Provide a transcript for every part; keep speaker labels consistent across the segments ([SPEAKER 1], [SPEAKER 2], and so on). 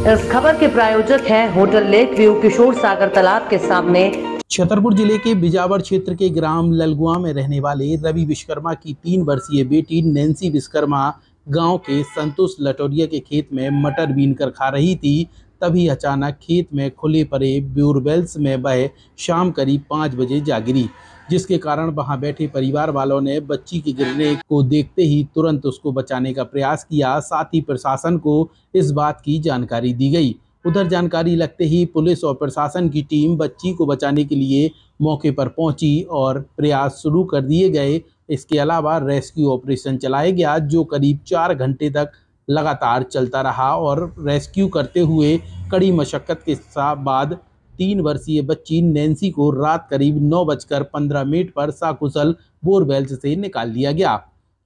[SPEAKER 1] इस खबर के प्रायोजक हैं hotel lake view Kishore Sagar तालाब के सामने।
[SPEAKER 2] छतरपुर ज़िले के बिजावर क्षेत्र के ग्राम ललगुआ में रहने वाले रवि विश्वकर्मा की तीन वर्षीय बेटी नैन्सी विश्वकर्मा गाँव के संतोष लटोरिया के खेत में मटर बीन कर खा रही थी। तभी अचानक खेत में खुले पड़े ब्यूरवेल्स में बह शाम करीब पाँच बजे जा गिरी, जिसके कारण वहाँ बैठे परिवार वालों ने बच्ची के गिरने को देखते ही तुरंत उसको बचाने का प्रयास किया। साथ ही प्रशासन को इस बात की जानकारी दी गई। उधर जानकारी लगते ही पुलिस और प्रशासन की टीम बच्ची को बचाने के लिए मौके पर पहुँची और प्रयास शुरू कर दिए गए। इसके अलावा रेस्क्यू ऑपरेशन चलाया गया, जो करीब चार घंटे तक लगातार चलता रहा और रेस्क्यू करते हुए कड़ी मशक्क़त के साथ बाद तीन वर्षीय बच्ची नैन्सी को रात करीब नौ बजकर पंद्रह मिनट पर साकुशल बोरवेल्स से निकाल लिया गया।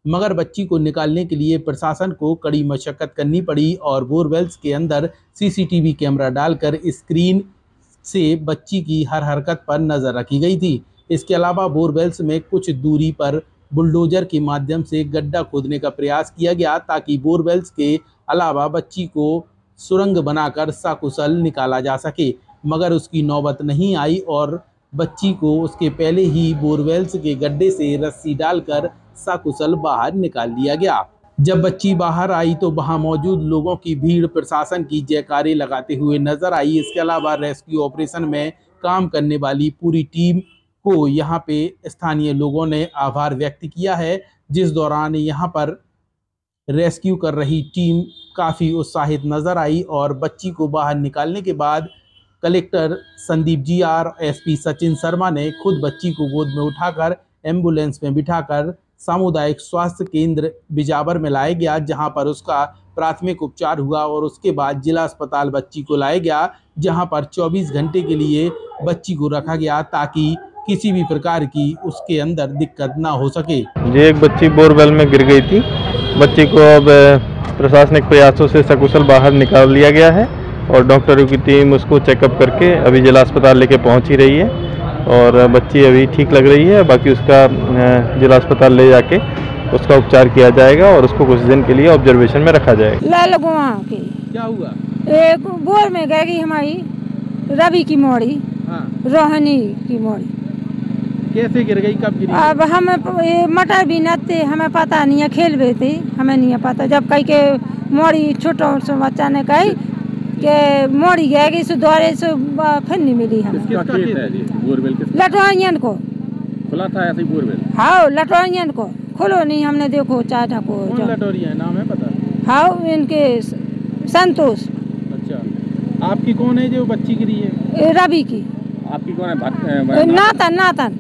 [SPEAKER 2] मगर बच्ची को निकालने के लिए प्रशासन को कड़ी मशक्क़त करनी पड़ी और बोरवेल्स के अंदर सीसीटीवी कैमरा डालकर स्क्रीन से बच्ची की हर हरकत पर नज़र रखी गई थी। इसके अलावा बोरवेल्स में कुछ दूरी पर बुलडोजर के माध्यम से गड्ढा खोदने का प्रयास किया गया ताकि बोरवेल्स के अलावा बच्ची को सुरंग बनाकर साकुशल निकाला जा सके। मगर उसकी नौबत नहीं आई और बच्ची को उसके पहले ही बोरवेल्स के गड्ढे से रस्सी डालकर सकुशल बाहर निकाल लिया गया। जब बच्ची बाहर आई तो वहाँ मौजूद लोगों की भीड़ प्रशासन की जयकारे लगाते हुए नज़र आई। इसके अलावा रेस्क्यू ऑपरेशन में काम करने वाली पूरी टीम को यहाँ पे स्थानीय लोगों ने आभार व्यक्त किया है, जिस दौरान यहाँ पर रेस्क्यू कर रही टीम काफ़ी उत्साहित नज़र आई और बच्ची को बाहर निकालने के बाद collector Sandeep G R SP Sachin Sharma ने खुद बच्ची को गोद में उठाकर एंबुलेंस में बिठाकर सामुदायिक स्वास्थ्य केंद्र बिजावर में लाया गया, जहाँ पर उसका प्राथमिक उपचार हुआ और उसके बाद जिला अस्पताल बच्ची को लाया गया, जहाँ पर 24 घंटे के लिए बच्ची को रखा गया ताकि किसी भी प्रकार की उसके अंदर दिक्कत ना हो सके।
[SPEAKER 3] जी एक बच्ची बोरवेल में गिर गई थी। बच्ची को अब प्रशासनिक प्रयासों से सकुशल बाहर निकाल लिया गया है और डॉक्टरों की टीम उसको चेकअप करके अभी जिला अस्पताल लेके पहुँच ही रही है और बच्ची अभी ठीक लग रही है। बाकी उसका जिला अस्पताल ले जाके उसका उपचार किया जाएगा और उसको कुछ दिन के लिए ऑब्जर्वेशन में रखा जाएगा।
[SPEAKER 4] लाल की।
[SPEAKER 2] क्या हुआ?
[SPEAKER 4] एक बोर में गई हमारी रवि की मोड़ी
[SPEAKER 2] हाँ।
[SPEAKER 4] रोहनी की मोड़ी।
[SPEAKER 2] कैसे गिर गई कब गिरी?
[SPEAKER 4] अब हम ये मटर भी नते हमें पता नहीं है खेल रहे थे हमें नहीं है पता। जब कही के मोड़ी छोटा से बच्चा ने कही के मोड़ी गया कि सो दौरे से फिर नहीं मिली हमें।
[SPEAKER 2] है
[SPEAKER 4] लटवाइयन को।
[SPEAKER 5] खुला था ऐसे बोरवेल?
[SPEAKER 4] हाँ लटवाइयन को। खोलो नहीं हमने देखो चाचा को
[SPEAKER 2] है? नाम है पता?
[SPEAKER 4] हाँ इनके संतोष।
[SPEAKER 2] अच्छा। आपकी कौन है जो बच्ची गिरी है?
[SPEAKER 4] रवि की।
[SPEAKER 5] आपकी कौन है?
[SPEAKER 4] नातन नातन।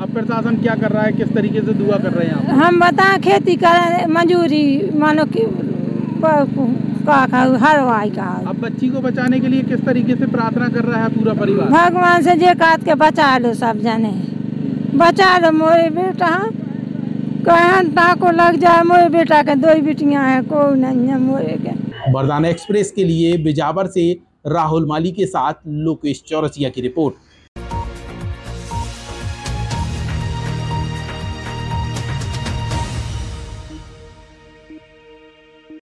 [SPEAKER 2] अब प्रशासन क्या कर रहा है? किस तरीके से दुआ कर रहे हैं आप?
[SPEAKER 4] हम बता खेती कर मजूरी मानो कि प- का का
[SPEAKER 2] अब बच्ची को बचाने के लिए किस तरीके से प्रार्थना कर रहा है पूरा परिवार?
[SPEAKER 4] भगवान से जे काट के बचा लो सब जने। बचा लो मोरे बेटा। कहन टाको लग जाए मोरे बेटा के दो बेटियाँ हैं कोई नहीं है मोरे के।
[SPEAKER 2] बरदाना एक्सप्रेस के लिए बिजावर से राहुल माली के साथ लोकेश चौरसिया की रिपोर्ट।